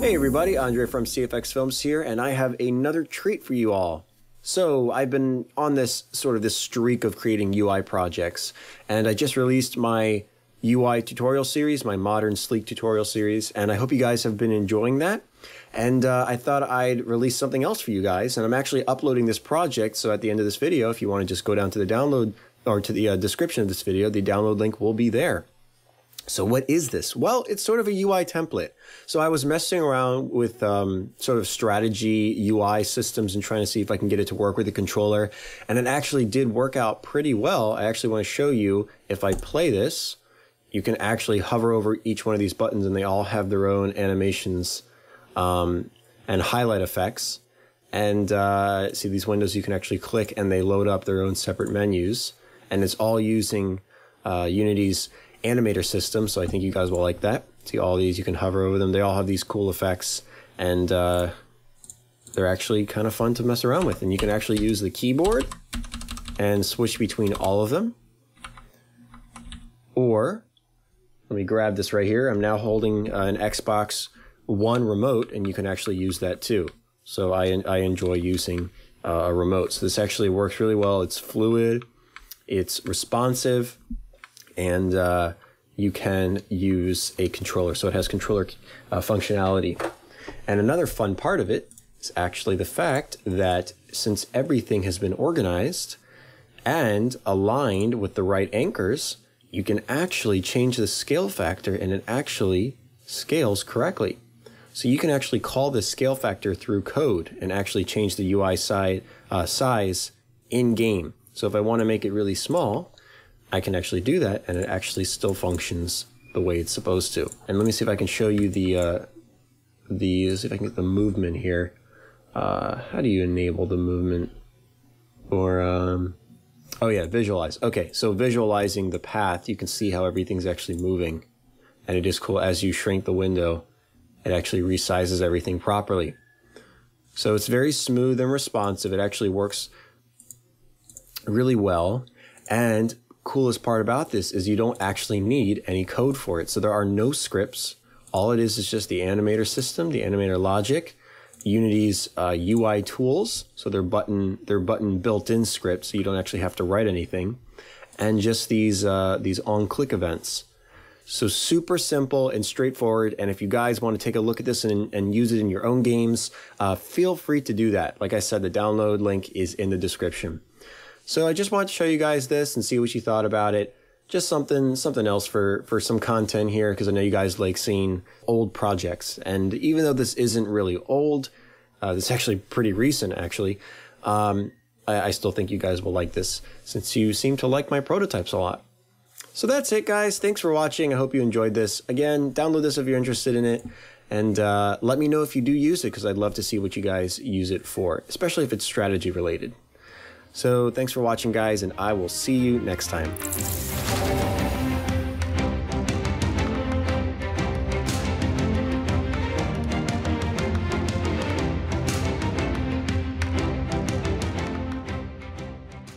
Hey everybody, Andrei from CFX Films here, and I have another treat for you all. So, I've been on this sort of this streak of creating UI projects, and I just released my UI tutorial series, my modern sleek tutorial series, and I hope you guys have been enjoying that. And uh, I thought I'd release something else for you guys, and I'm actually uploading this project, so at the end of this video, if you want to just go down to the download or to the uh, description of this video, the download link will be there. So what is this? Well, it's sort of a UI template. So I was messing around with um, sort of strategy UI systems and trying to see if I can get it to work with the controller. And it actually did work out pretty well. I actually want to show you if I play this, you can actually hover over each one of these buttons and they all have their own animations um, and highlight effects. And uh, see these windows you can actually click and they load up their own separate menus. And it's all using uh, Unity's animator system, so I think you guys will like that. See all these, you can hover over them. They all have these cool effects, and uh, they're actually kind of fun to mess around with. And you can actually use the keyboard and switch between all of them. Or, let me grab this right here. I'm now holding uh, an Xbox One remote, and you can actually use that too. So I, I enjoy using uh, a remote. So this actually works really well. It's fluid, it's responsive, and uh, you can use a controller. So it has controller uh, functionality. And another fun part of it is actually the fact that since everything has been organized and aligned with the right anchors, you can actually change the scale factor and it actually scales correctly. So you can actually call this scale factor through code and actually change the UI side, uh, size in game. So if I want to make it really small, I can actually do that and it actually still functions the way it's supposed to. And let me see if I can show you the, uh, the, see if I can get the movement here. Uh, how do you enable the movement? Or, um, oh yeah, visualize. Okay, so visualizing the path, you can see how everything's actually moving. And it is cool as you shrink the window, it actually resizes everything properly. So it's very smooth and responsive. It actually works really well. And coolest part about this is you don't actually need any code for it. So there are no scripts. All it is is just the animator system, the animator logic, Unity's uh, UI tools. So they're button they're button built-in scripts, so you don't actually have to write anything, and just these uh, these on-click events. So super simple and straightforward. And if you guys want to take a look at this and, and use it in your own games, uh, feel free to do that. Like I said, the download link is in the description. So I just wanted to show you guys this and see what you thought about it. Just something something else for for some content here because I know you guys like seeing old projects. And even though this isn't really old, uh, this is actually pretty recent actually. Um, I, I still think you guys will like this since you seem to like my prototypes a lot. So that's it, guys. Thanks for watching. I hope you enjoyed this. Again, download this if you're interested in it. And uh, let me know if you do use it because I'd love to see what you guys use it for, especially if it's strategy related. So thanks for watching, guys, and I will see you next time.